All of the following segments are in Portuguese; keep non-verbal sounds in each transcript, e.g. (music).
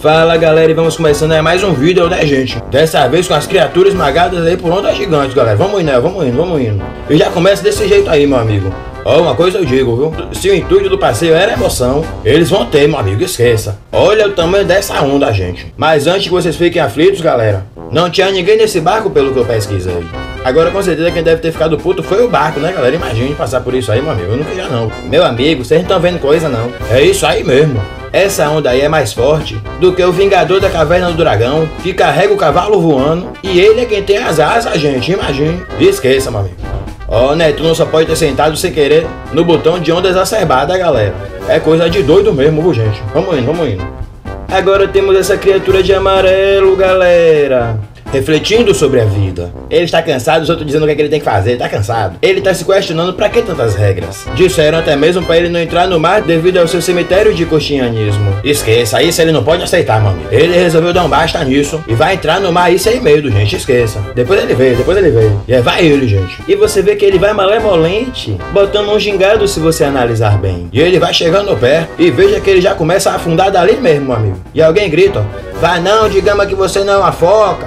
Fala galera, e vamos começando aí mais um vídeo, né gente? Dessa vez com as criaturas esmagadas aí por ondas gigantes, galera. Vamos indo, né? Vamos indo, vamos indo. E já começa desse jeito aí, meu amigo. Ó, uma coisa eu digo, viu? Se o intuito do passeio era emoção, eles vão ter, meu amigo, esqueça. Olha o tamanho dessa onda, gente. Mas antes que vocês fiquem aflitos, galera, não tinha ninguém nesse barco pelo que eu pesquisei. Agora, com certeza, quem deve ter ficado puto foi o barco, né, galera? Imagine passar por isso aí, meu amigo. Eu não queria, não. Meu amigo, vocês não estão vendo coisa, não. É isso aí mesmo. Essa onda aí é mais forte do que o Vingador da Caverna do Dragão, que carrega o cavalo voando, e ele é quem tem as asas, gente, imagine. Esqueça, meu amigo. Ó, oh, Neto, não só pode ter sentado sem querer no botão de onda exacerbada, galera. É coisa de doido mesmo, gente? Vamos indo, vamos indo. Agora temos essa criatura de amarelo, galera refletindo sobre a vida. Ele está cansado, os outros dizendo o que, é que ele tem que fazer, ele está cansado. Ele está se questionando para que tantas regras. Disseram até mesmo para ele não entrar no mar devido ao seu cemitério de coxinhanismo. Esqueça, isso ele não pode aceitar, mano. Ele resolveu dar um basta nisso e vai entrar no mar aí sem medo, gente, esqueça. Depois ele veio, depois ele veio. E é, vai ele, gente. E você vê que ele vai malemolente, botando um gingado se você analisar bem. E ele vai chegando perto e veja que ele já começa a afundar dali mesmo, amigo. E alguém grita, vai não, digamos que você não é uma foca.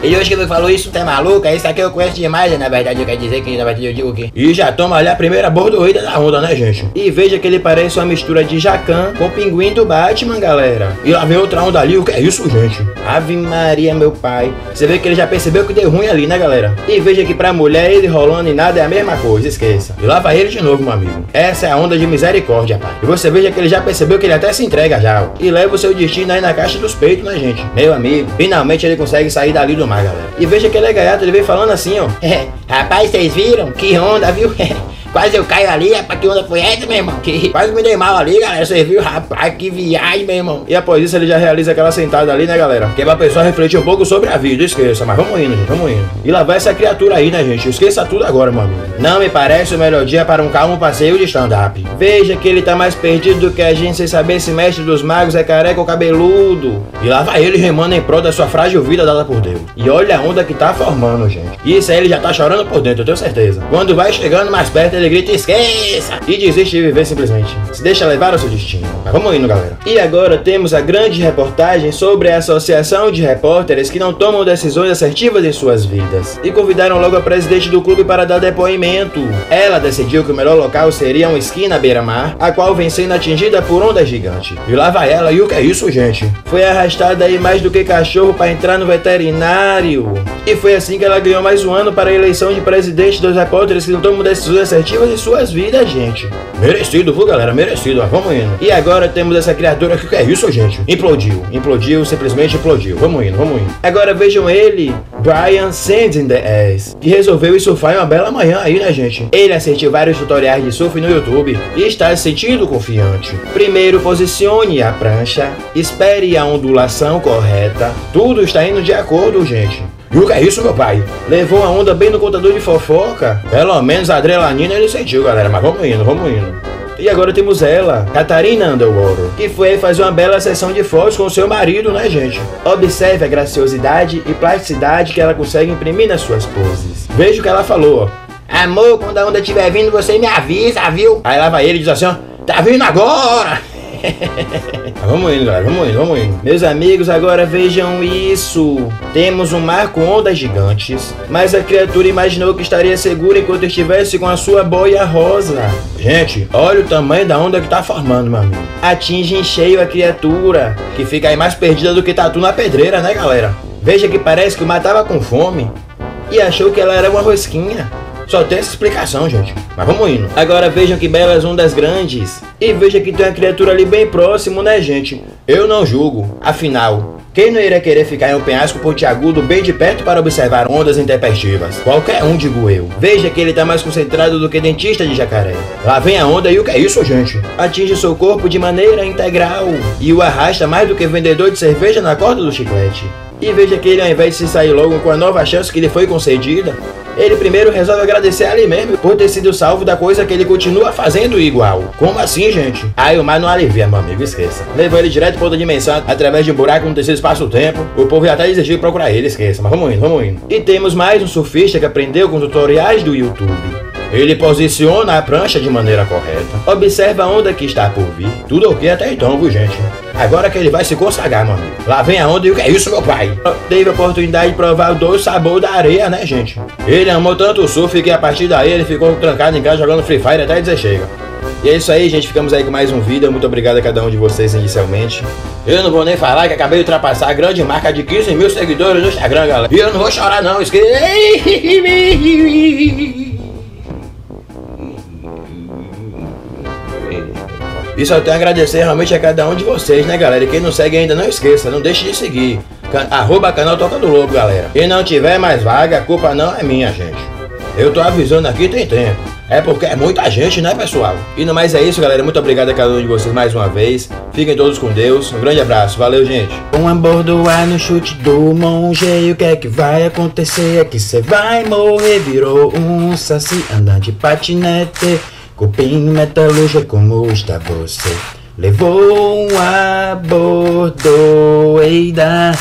E hoje que ele falou isso, tá maluco? Isso aqui eu conheço demais, na verdade, quer dizer que na verdade eu digo o quê? E já toma ali a primeira bordoída da onda, né, gente? E veja que ele parece uma mistura de Jacan com pinguim do Batman, galera. E lá vem outra onda ali, o que é isso, gente? Ave Maria, meu pai. Você vê que ele já percebeu que deu ruim ali, né, galera? E veja que pra mulher ele rolando e nada é a mesma coisa, esqueça. E lá vai ele de novo, meu amigo. Essa é a onda de misericórdia, pai. E você veja que ele já percebeu que ele até se entrega já, ó. E leva o seu destino aí na caixa dos peitos, né, gente? Meu amigo, finalmente ele consegue sair dali do mar, galera. E veja que ele é gaiato, ele vem falando assim, ó. É, rapaz, vocês viram? Que onda, viu? (laughs) Quase eu caio ali, rapaz, que onda foi essa, meu irmão? Que (laughs) quase me dei mal ali, galera. Você viu, rapaz, que viagem, meu irmão. E após isso, ele já realiza aquela sentada ali, né, galera? Que é pra pessoa refletir um pouco sobre a vida, esqueça. Mas vamos indo, gente, vamos indo. E lá vai essa criatura aí, né, gente? Esqueça tudo agora, meu amigo. Não me parece o melhor dia para um calmo passeio de stand-up. Veja que ele tá mais perdido do que a gente sem saber se mestre dos magos é careca ou cabeludo. E lá vai ele remando em prol da sua frágil vida dada por Deus. E olha a onda que tá formando, gente. Isso aí ele já tá chorando por dentro, eu tenho certeza. Quando vai chegando mais perto, ele grita esqueça e desiste de viver simplesmente. Se deixa levar ao seu destino. Mas vamos indo, galera. E agora temos a grande reportagem sobre a associação de repórteres que não tomam decisões assertivas em suas vidas. E convidaram logo a presidente do clube para dar depoimento. Ela decidiu que o melhor local seria uma esquina beira-mar, a qual vem sendo atingida por onda gigante. E lá vai ela, e o que é isso, gente? Foi arrastada aí mais do que cachorro para entrar no veterinário. E foi assim que ela ganhou mais um ano para a eleição de presidente dos repórteres que não tomam decisões assertivas em suas vidas, gente. Merecido, viu, galera? Merecido, mas vamos indo. E agora temos essa criatura que é isso, gente? Implodiu. Implodiu, simplesmente implodiu. Vamos indo, vamos indo. Agora vejam ele, Brian Sandin the Ass, que resolveu surfar em uma bela manhã aí, né, gente? Ele assistiu vários tutoriais de surf no YouTube e está se sentindo confiante. Primeiro, posicione a prancha, espere a ondulação correta. Tudo está indo de acordo, gente. O que é isso, meu pai? Levou a onda bem no contador de fofoca? Pelo menos a adrenalina ele sentiu, galera. Mas vamos indo, vamos indo. E agora temos ela, Catarina Underwater, que foi fazer uma bela sessão de fotos com seu marido, né, gente? Observe a graciosidade e plasticidade que ela consegue imprimir nas suas poses. Veja o que ela falou. Amor, quando a onda estiver vindo, você me avisa, viu? Aí lá vai ele e diz assim, ó. Tá vindo agora! Vamos indo, galera, vamos indo, vamos indo. Meus amigos, agora vejam isso. Temos um mar com ondas gigantes, mas a criatura imaginou que estaria segura enquanto estivesse com a sua boia rosa. Gente, olha o tamanho da onda que tá formando, meu amigo. Atinge em cheio a criatura, que fica aí mais perdida do que tatu na pedreira, né, galera? Veja que parece que o mar tava com fome e achou que ela era uma rosquinha. Só tem essa explicação, gente. Mas vamos indo. Agora vejam que belas ondas grandes. E veja que tem uma criatura ali bem próximo, né, gente? Eu não julgo. Afinal, quem não iria querer ficar em um penhasco pontiagudo bem de perto para observar ondas intempestivas? Qualquer um, digo eu. Veja que ele tá mais concentrado do que dentista de jacaré. Lá vem a onda e o que é isso, gente? Atinge seu corpo de maneira integral e o arrasta mais do que vendedor de cerveja na corda do chiclete. E veja que ele, ao invés de se sair logo com a nova chance que lhe foi concedida, ele primeiro resolve agradecer a ele mesmo por ter sido salvo da coisa que ele continua fazendo igual. Como assim, gente? Aí o mar não alivia, meu amigo, esqueça. Levou ele direto para outra dimensão, através de um buraco no terceiro espaço-tempo. O povo já até desistiu procurar ele, esqueça. Mas vamos indo, vamos indo. E temos mais um surfista que aprendeu com tutoriais do YouTube. Ele posiciona a prancha de maneira correta. Observa a onda que está por vir. Tudo ok até então, viu, gente? Agora que ele vai se consagrar, meu amigo. Lá vem a onda e o que é isso, meu pai? Teve a oportunidade de provar o doce sabor da areia, né, gente? Ele amou tanto o surf que a partir daí ele ficou trancado em casa jogando Free Fire até dizer chega. E é isso aí, gente. Ficamos aí com mais um vídeo. Muito obrigado a cada um de vocês inicialmente. Eu não vou nem falar que acabei de ultrapassar a grande marca de 15 mil seguidores no Instagram, galera. E eu não vou chorar, não. Esquece. (laughs) E só tenho a agradecer realmente a cada um de vocês, né, galera? E quem não segue ainda, não esqueça, não deixe de seguir. Can arroba canal Toca do Lobo, galera. E não tiver mais vaga, a culpa não é minha, gente. Eu tô avisando aqui tem tempo. É porque é muita gente, né, pessoal? E no mais é isso, galera. Muito obrigado a cada um de vocês mais uma vez. Fiquem todos com Deus. Um grande abraço. Valeu, gente. Um abordoar no chute do monge. O que é que vai acontecer? É que cê vai morrer. Virou um saci andando de patinete. Cupim metalúrgica, como está você? Levou um abordoeida